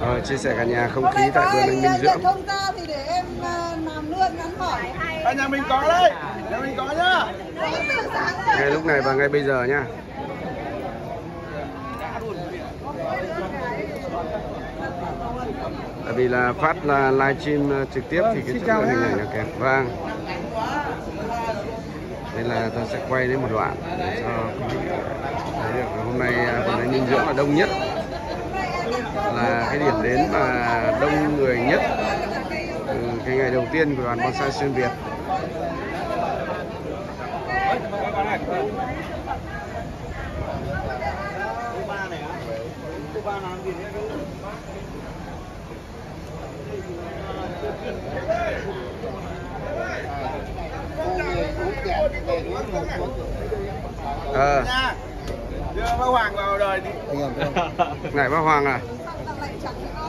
Rồi, chia sẻ cả nhà không khí tại vườn anh Minh Dưỡng. thông ra thì để em ờ, làm luôn ngắn hỏi. À, nhà mình có đấy nhà mình có nhá. Ngay lúc này và ngay bây giờ nhá. Tại vì là phát là livestream ờ, trực tiếp thì cái chất lượng hình ảnh là kém. Vâng. Nên là tôi sẽ quay đến một đoạn để cho quý vị thấy được hôm nay à, vườn anh Minh Dưỡng là đông nhất là cái điểm đến mà đông người nhất từ cái ngày đầu tiên của đoàn bonsai xuyên Việt. Nha đưa bác Hoàng vào đời đi. Này bác Hoàng à 想听啊。